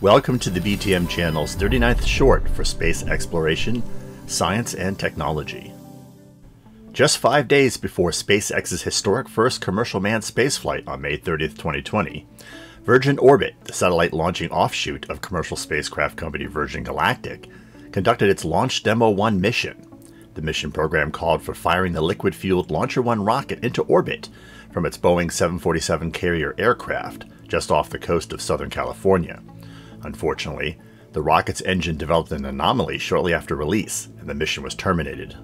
Welcome to the BTM channel's 39th short for space exploration, science, and technology. Just five days before SpaceX's historic first commercial manned spaceflight on May 30, 2020, Virgin Orbit, the satellite launching offshoot of commercial spacecraft company Virgin Galactic, conducted its Launch Demo 1 mission. The mission program called for firing the liquid fueled Launcher 1 rocket into orbit from its Boeing 747 carrier aircraft just off the coast of Southern California. Unfortunately, the rocket's engine developed an anomaly shortly after release, and the mission was terminated.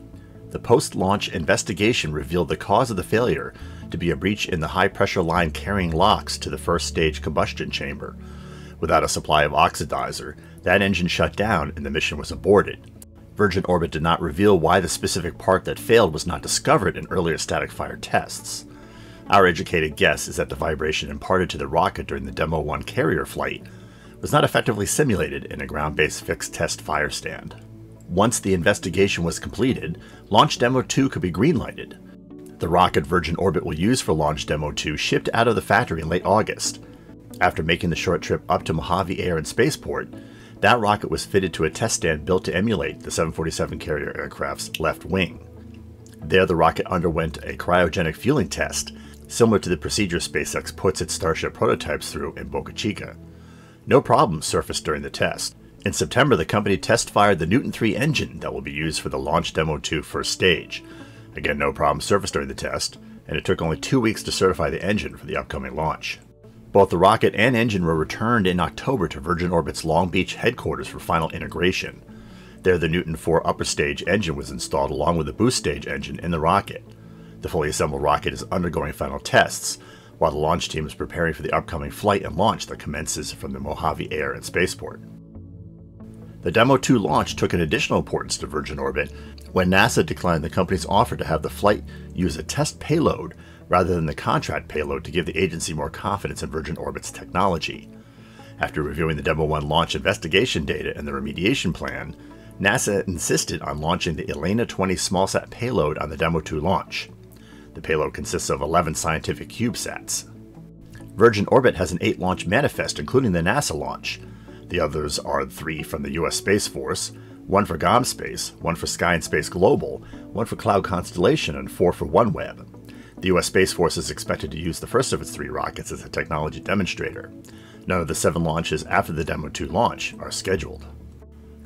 The post launch investigation revealed the cause of the failure to be a breach in the high pressure line carrying LOX to the first stage combustion chamber. Without a supply of oxidizer, that engine shut down and the mission was aborted. Virgin Orbit did not reveal why the specific part that failed was not discovered in earlier static fire tests. Our educated guess is that the vibration imparted to the rocket during the Demo 1 carrier flight was not effectively simulated in a ground based fixed test fire stand. Once the investigation was completed, Launch Demo 2 could be greenlighted. The rocket Virgin Orbit will use for Launch Demo 2 shipped out of the factory in late August. After making the short trip up to Mojave Air and Spaceport, that rocket was fitted to a test stand built to emulate the 747 carrier aircraft's left wing. There, the rocket underwent a cryogenic fueling test, similar to the procedure SpaceX puts its Starship prototypes through in Boca Chica. No problems surfaced during the test. In September, the company test fired the Newton 3 engine that will be used for the Launch Demo 2 first stage. Again, no problems surfaced during the test, and it took only two weeks to certify the engine for the upcoming launch. Both the rocket and engine were returned in October to Virgin Orbit's Long Beach headquarters for final integration. There, the Newton 4 upper stage engine was installed along with the boost stage engine in the rocket. The fully assembled rocket is undergoing final tests, while the launch team is preparing for the upcoming flight and launch that commences from the Mojave Air and Spaceport. The Demo 2 launch took an additional importance to Virgin Orbit when NASA declined the company's offer to have the flight use a test payload rather than the contract payload to give the agency more confidence in Virgin Orbit's technology. After reviewing the Demo 1 launch investigation data and the remediation plan, NASA insisted on launching the ELaNa 20 smallsat payload on the Demo 2 launch. The payload consists of 11 scientific CubeSats. Virgin Orbit has an 8 launch manifest, including the NASA launch. The others are three from the U.S. Space Force, one for GomSpace, one for Sky and Space Global, one for Cloud Constellation, and four for OneWeb. The U.S. Space Force is expected to use the first of its three rockets as a technology demonstrator. None of the seven launches after the Demo 2 launch are scheduled.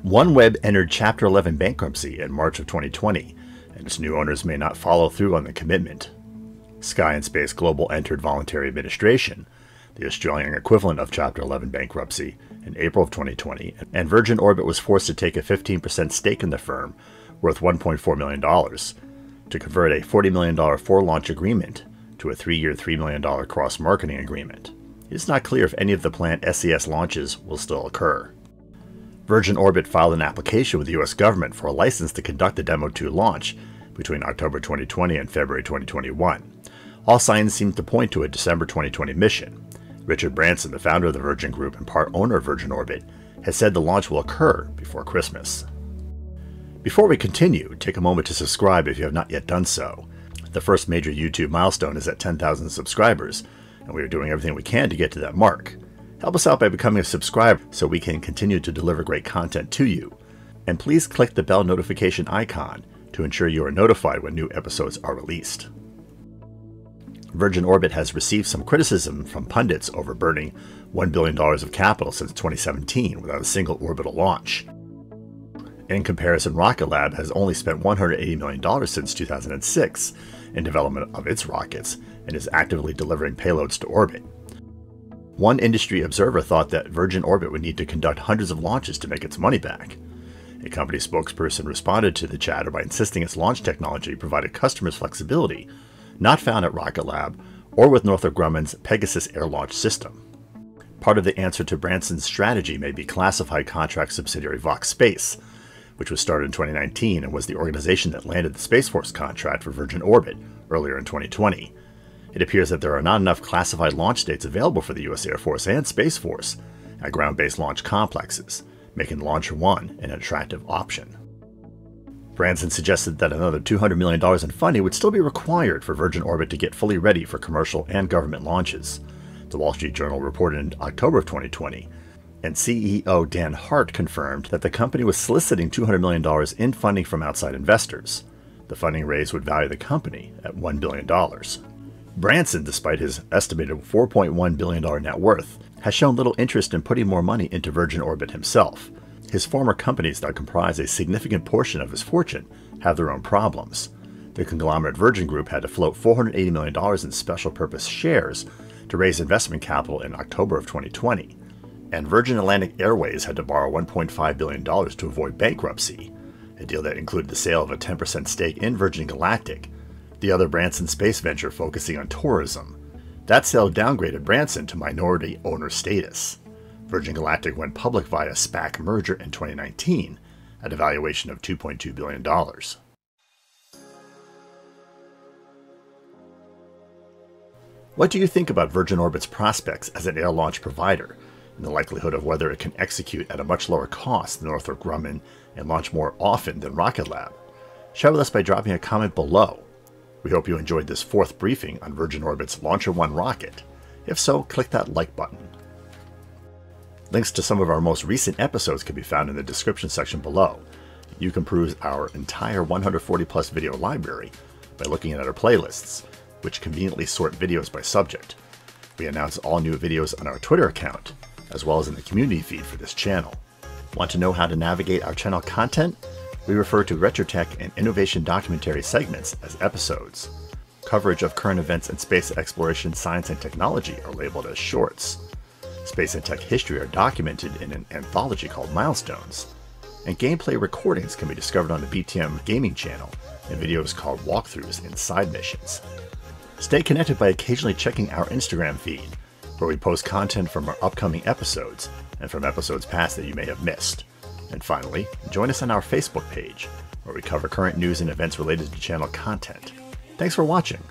OneWeb entered Chapter 11 bankruptcy in March of 2020 and its new owners may not follow through on the commitment. Sky and Space Global entered voluntary administration, the Australian equivalent of Chapter 11 bankruptcy, in April of 2020, and Virgin Orbit was forced to take a 15% stake in the firm, worth $1.4 million, to convert a $40 million four launch agreement to a three year, $3 million cross marketing agreement. It is not clear if any of the planned SES launches will still occur. Virgin Orbit filed an application with the US government for a license to conduct the Demo 2 launch between October 2020 and February 2021. All signs seem to point to a December 2020 mission. Richard Branson, the founder of the Virgin Group and part owner of Virgin Orbit, has said the launch will occur before Christmas. Before we continue, take a moment to subscribe if you have not yet done so. The first major YouTube milestone is at 10,000 subscribers, and we are doing everything we can to get to that mark. Help us out by becoming a subscriber so we can continue to deliver great content to you. And please click the bell notification icon to ensure you are notified when new episodes are released. Virgin Orbit has received some criticism from pundits over burning $1 billion of capital since 2017 without a single orbital launch. In comparison, Rocket Lab has only spent $180 million since 2006 in development of its rockets and is actively delivering payloads to orbit. One industry observer thought that Virgin Orbit would need to conduct hundreds of launches to make its money back. A company spokesperson responded to the chatter by insisting its launch technology provided customers flexibility not found at Rocket Lab or with Northrop Grumman's Pegasus air launch system. Part of the answer to Branson's strategy may be classified contract subsidiary Vox Space, which was started in 2019 and was the organization that landed the Space Force contract for Virgin Orbit earlier in 2020. It appears that there are not enough classified launch dates available for the U.S. Air Force and Space Force at ground based launch complexes, making Launcher 1 an attractive option. Branson suggested that another $200 million in funding would still be required for Virgin Orbit to get fully ready for commercial and government launches. The Wall Street Journal reported in October of 2020 and CEO Dan Hart confirmed that the company was soliciting $200 million in funding from outside investors. The funding raise would value the company at $1 billion. Branson, despite his estimated $4.1 billion net worth, has shown little interest in putting more money into Virgin Orbit himself. His former companies that comprise a significant portion of his fortune have their own problems. The conglomerate Virgin Group had to float $480 million in special purpose shares to raise investment capital in October of 2020, and Virgin Atlantic Airways had to borrow $1.5 billion to avoid bankruptcy, a deal that included the sale of a 10% stake in Virgin Galactic, the other Branson space venture focusing on tourism. That sale downgraded Branson to minority owner status. Virgin Galactic went public via SPAC merger in 2019 at a valuation of $2.2 billion. What do you think about Virgin Orbit's prospects as an air launch provider, and the likelihood of whether it can execute at a much lower cost than Northrop Grumman and launch more often than Rocket Lab? Share with us by dropping a comment below. We hope you enjoyed this fourth briefing on Virgin Orbit's Launcher One rocket. If so, click that like button. Links to some of our most recent episodes can be found in the description section below. You can peruse our entire 140 plus video library by looking at our playlists which conveniently sort videos by subject. We announce all new videos on our Twitter account, as well as in the community feed for this channel. Want to know how to navigate our channel content? We refer to RetroTech and Innovation Documentary segments as episodes. Coverage of current events in space exploration, science, and technology are labeled as shorts. Space and tech history are documented in an anthology called Milestones. And gameplay recordings can be discovered on the BTM gaming channel in videos called walkthroughs and side missions. Stay connected by occasionally checking our Instagram feed, where we post content from our upcoming episodes and from episodes past that you may have missed. And finally, join us on our Facebook page, where we cover current news and events related to channel content. Thanks for watching.